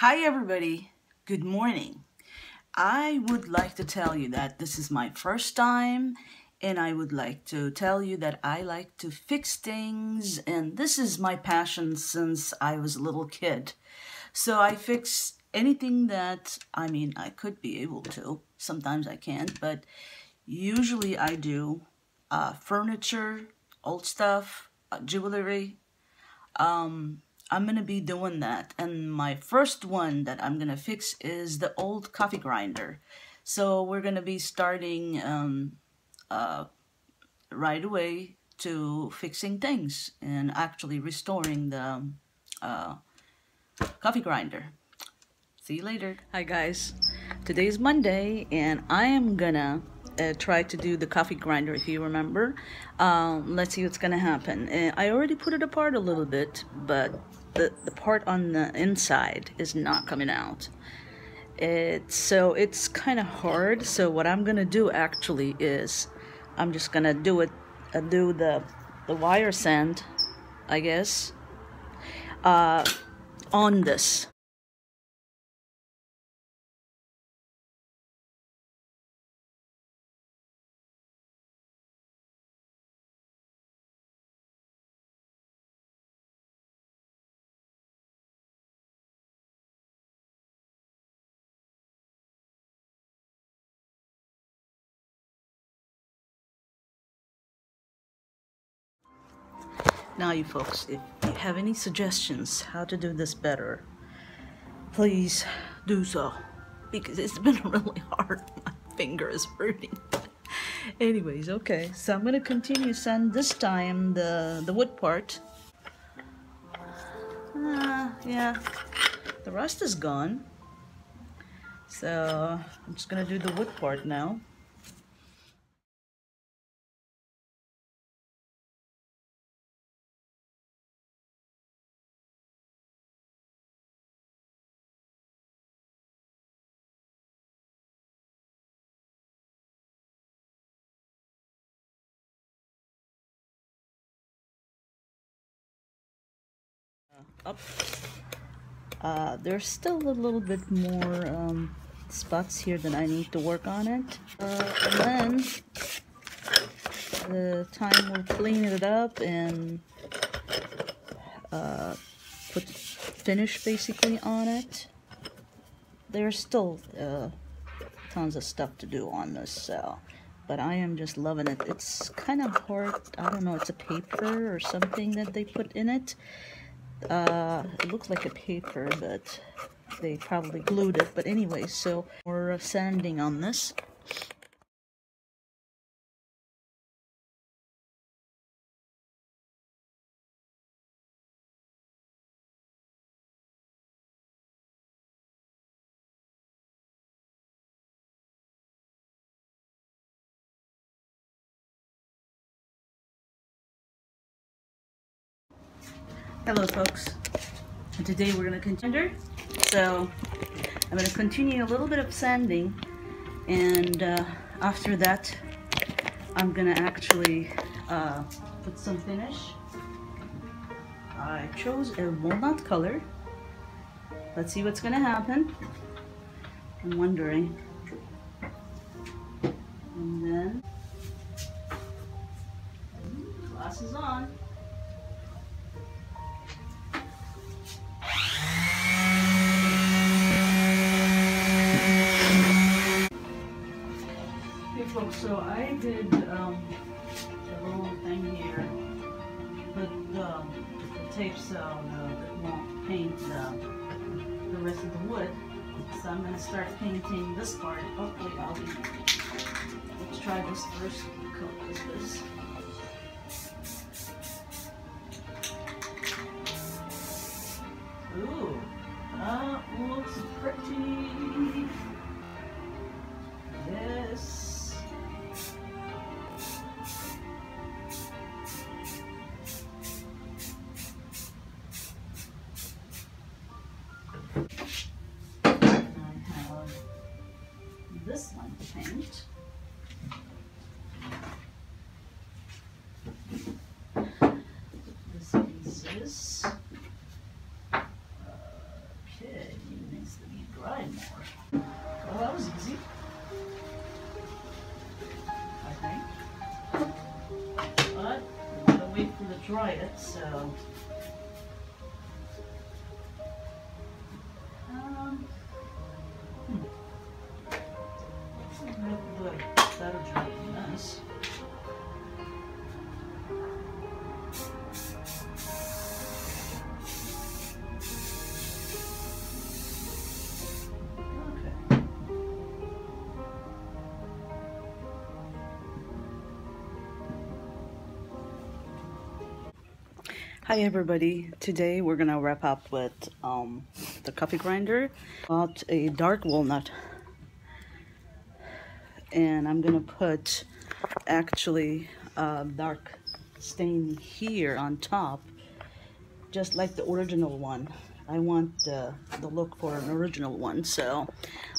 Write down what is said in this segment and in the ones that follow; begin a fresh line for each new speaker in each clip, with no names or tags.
Hi everybody, good morning. I would like to tell you that this is my first time and I would like to tell you that I like to fix things and this is my passion since I was a little kid. So I fix anything that, I mean, I could be able to. Sometimes I can't, but usually I do uh, furniture, old stuff, uh, jewelry, um, I'm gonna be doing that and my first one that I'm gonna fix is the old coffee grinder. So we're gonna be starting um, uh, right away to fixing things and actually restoring the uh, coffee grinder. See you later. Hi guys. Today's Monday and I am gonna uh, try to do the coffee grinder if you remember um, let's see what's gonna happen uh, I already put it apart a little bit but the, the part on the inside is not coming out. It's, so it's kind of hard. So what I'm to do actually is I'm just to do it, uh, do the, the wire sand, I guess, uh, on this. Now you folks, if you have any suggestions how to do this better, please do so. Because it's been really hard. My finger is hurting. Anyways, okay. So I'm gonna continue sand this time the, the wood part. Uh, yeah, the rust is gone. So I'm just gonna do the wood part now. Up. Uh, there's still a little bit more um, spots here that I need to work on it. Uh, and then the time will clean it up and uh, put finish basically on it. There's still uh, tons of stuff to do on this cell. But I am just loving it. It's kind of hard. I don't know. It's a paper or something that they put in it uh, it looks like a paper, but they probably glued it. But anyway, so we're sanding on this. Hello folks, and today we're going to continue. So I'm going to continue a little bit of sanding and uh, after that I'm going to actually uh, put some finish. I chose a walnut color. Let's see what's going to happen. I'm wondering. And then glasses on. So I did um, a little thing here, put um, the tape so uh, it won't paint uh, the rest of the wood. So I'm going to start painting this part. Hopefully I'll be, let's try this first. Coat this. The dry it, so. Hi everybody. Today we're gonna wrap up with um, the coffee grinder. Got a dark walnut, and I'm gonna put actually a dark stain here on top, just like the original one. I want the, the look for an original one, so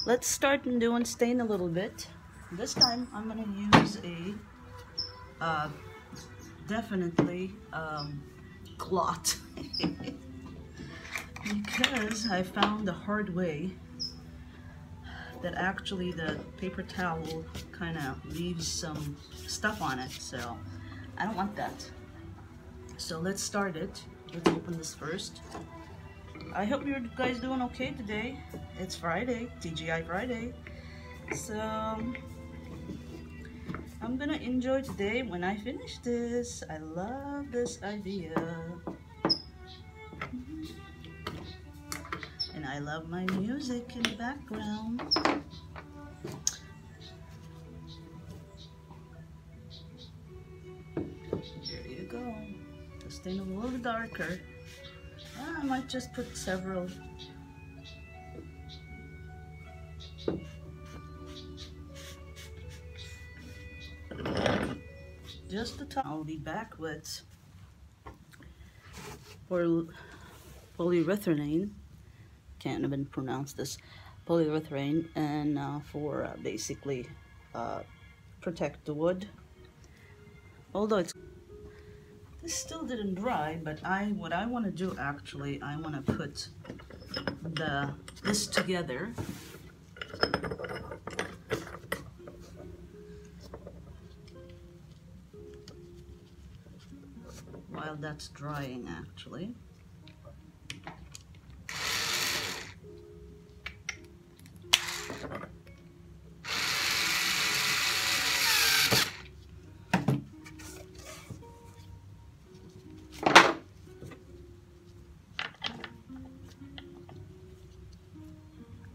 let's start doing stain a little bit. This time I'm gonna use a uh, definitely um, clot. Because I found the hard way that actually the paper towel kind of leaves some stuff on it so I don't want that. So let's start it. Let's open this first. I hope you guys doing okay today. It's Friday TGI Friday. So I'm gonna enjoy today when I finish this. I love this idea. And I love my music in the background. There you go. The stain a little darker. I might just put several just the top. I'll be back with poly polyurethane. Can't even pronounce this. Polyurethane and uh, for uh, basically uh, protect the wood. Although it's this still didn't dry, but I what I want to do actually I want to put the this together while that's drying actually.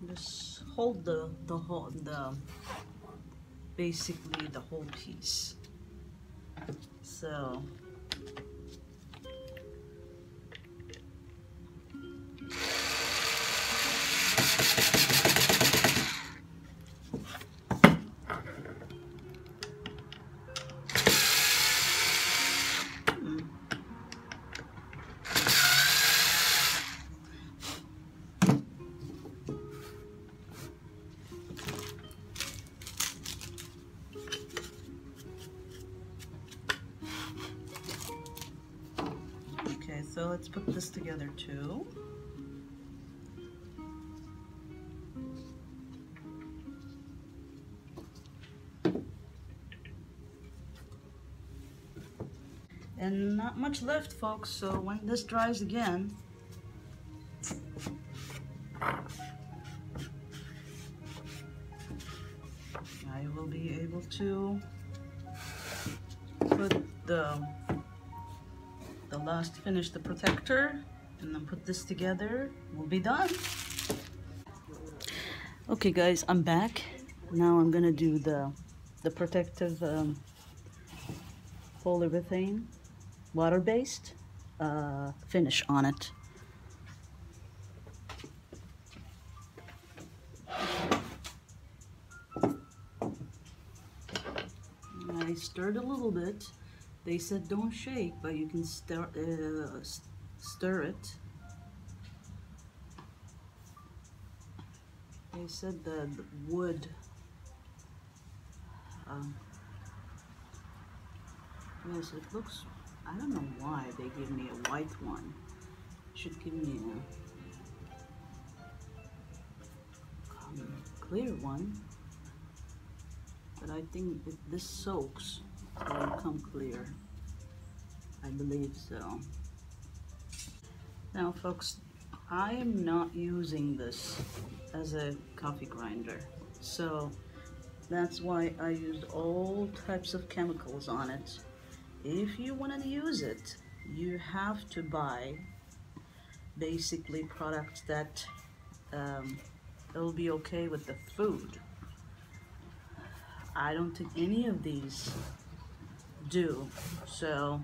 Just hold the the whole the basically the whole piece. So together too. And not much left, folks, so when this dries again, I will be able to put the the last finish the protector and then put this together. We'll be done. Okay guys I'm back. Now I'm gonna do the the protective um, polyurethane water-based uh, finish on it. I stirred a little bit. They said don't shake, but you can stir, uh, stir it. They said the, wood um, yes, it looks, I don't know why they give me a white one. Should give me a clear one. But I think if this soaks, it will come clear. I believe so. Now folks, I am not using this as a coffee grinder. So that's why I used all types of chemicals on it. If you want to use it, you have to buy basically products that um, will be okay with the food. I don't think any of these do. So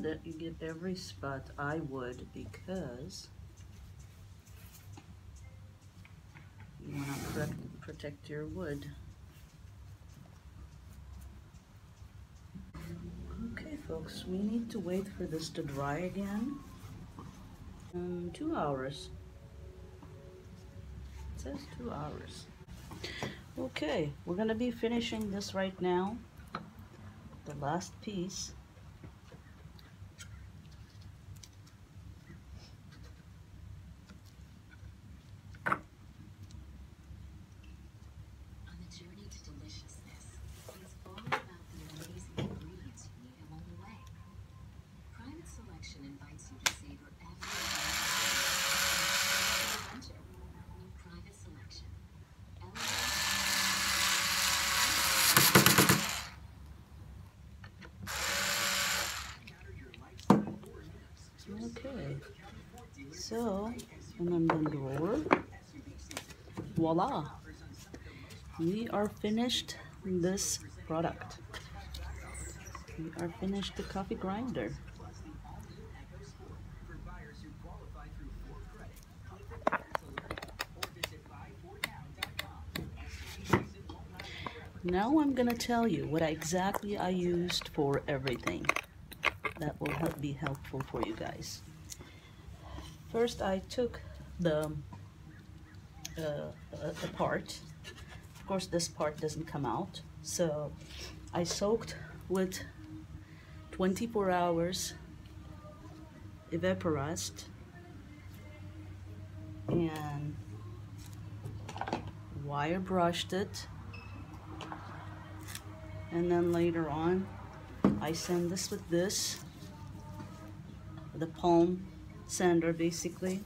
that you get every spot I would because you want to protect your wood. Okay folks, we need to wait for this to dry again. Um, two hours. It says two hours. Okay, we're gonna be finishing this right now. The last piece. Okay, so, and then the drawer, voila, we are finished this product. We are finished the coffee grinder. Now I'm gonna tell you what exactly I used for everything that will help be helpful for you guys. First I took the uh, a part. Of course this part doesn't come out. So I soaked with 24 hours Evapo-Rust and wire brushed it and then later on I sand this with this the palm sander basically.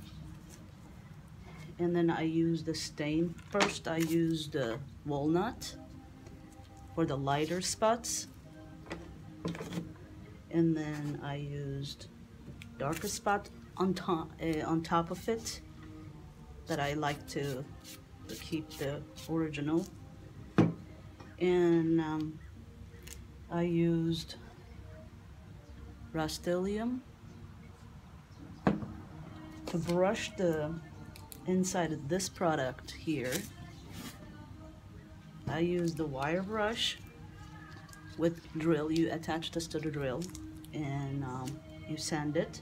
And then I use the stain. First I used the walnut for the lighter spots. And then I used darker spot on top uh, on top of it that I like to, to keep the original. And um, I used Rust-Oleum to brush the inside of this product here. I use the wire brush with drill. You attach this to the drill and um, you sand it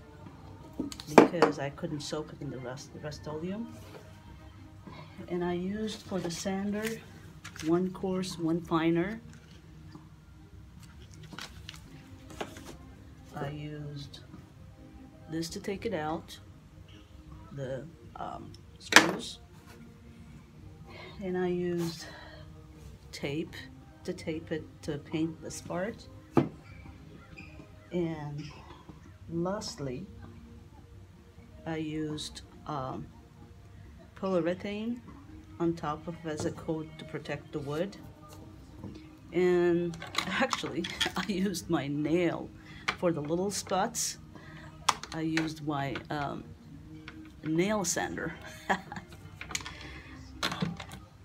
because I couldn't soak it in the rust, the Rust-Oleum. And I used for the sander one coarse, one finer. I used this to take it out the um, screws. And I used tape to tape it to paint this part. And lastly I used um, polyurethane on top of as a coat to protect the wood. And actually I used my nail for the little spots. I used my um, nail sander.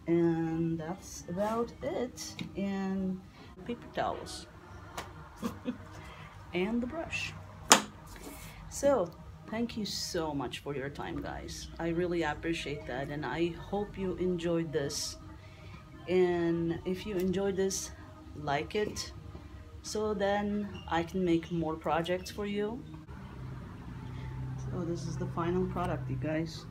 and that's about it. And paper towels. and the brush. So, thank you so much for your time, guys. I really appreciate that. And I hope you enjoyed this. And if you enjoyed this, like it. So then I can make more projects for you. This is the final product, you guys.